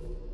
you